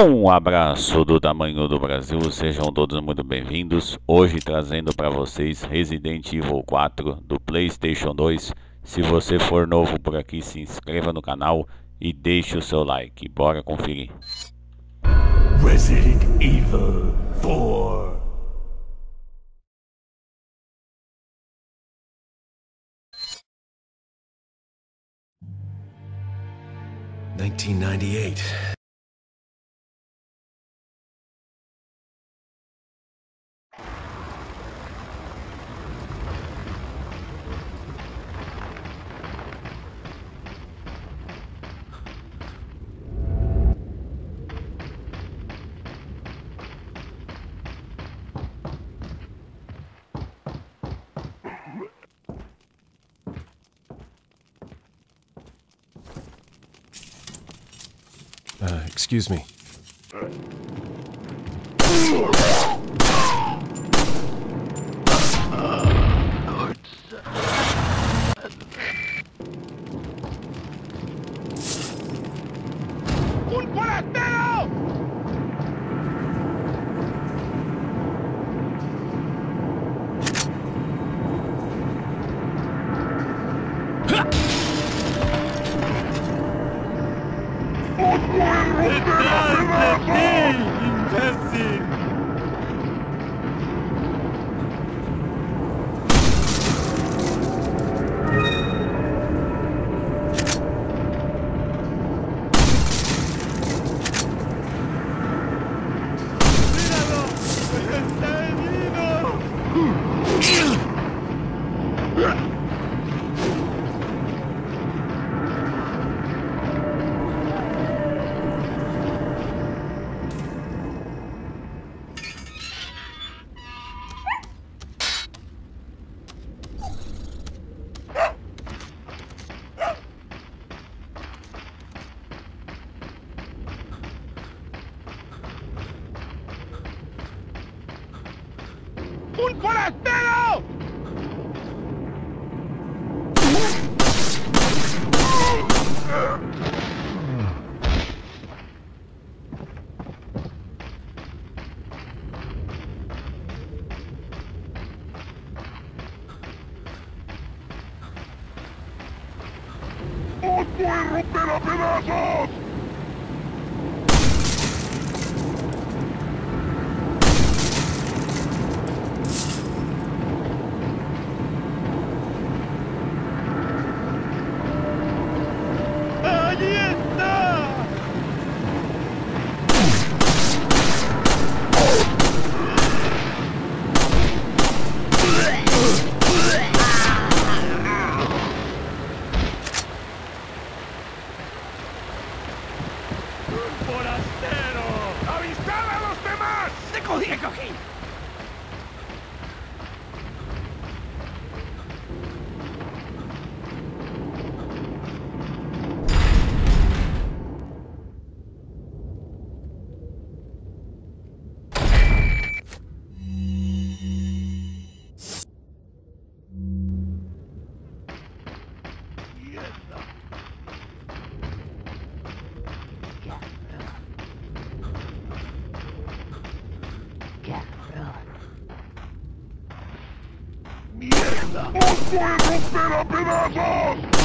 Um abraço do tamanho do Brasil, sejam todos muito bem-vindos. Hoje trazendo para vocês Resident Evil 4 do PlayStation 2. Se você for novo por aqui, se inscreva no canal e deixe o seu like. Bora conferir. Resident Evil 4 1998 Uh, excuse me. ¡Un forastero! ¡Os voy a romper a pedazos! Foi desespero, pedazos!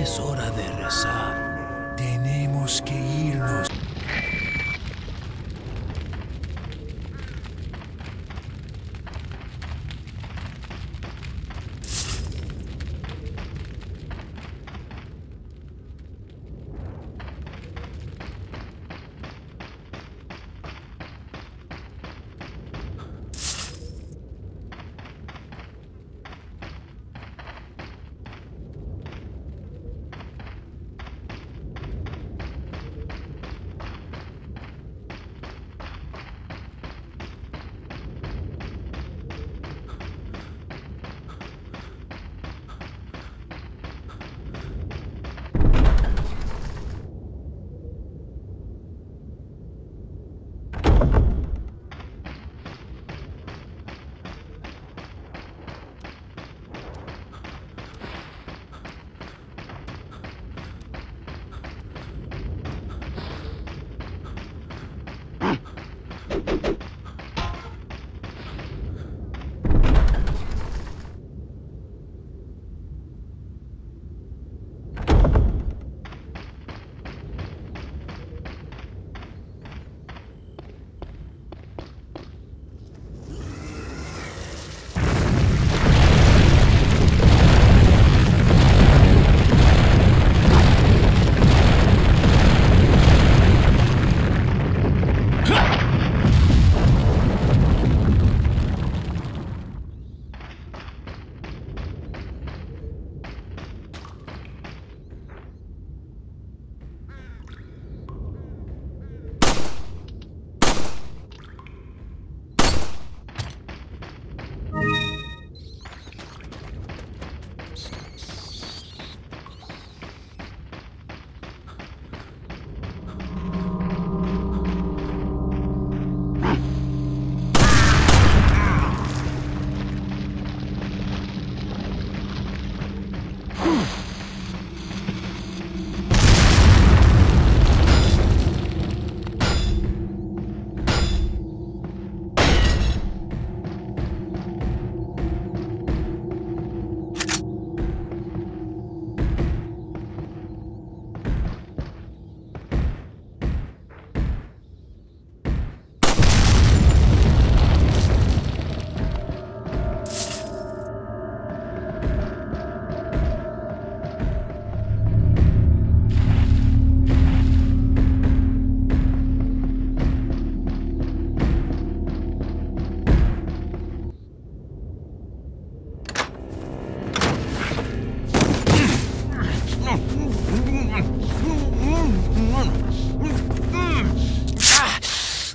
Es hora de rezar. Tenemos que ir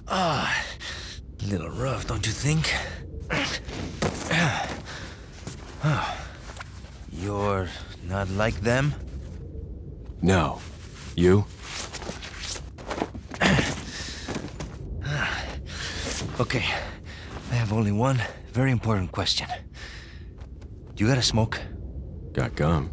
Ah, a little rough, don't you think? You're not like them? No. You? okay. I have only one very important question. You got a smoke? Got gum.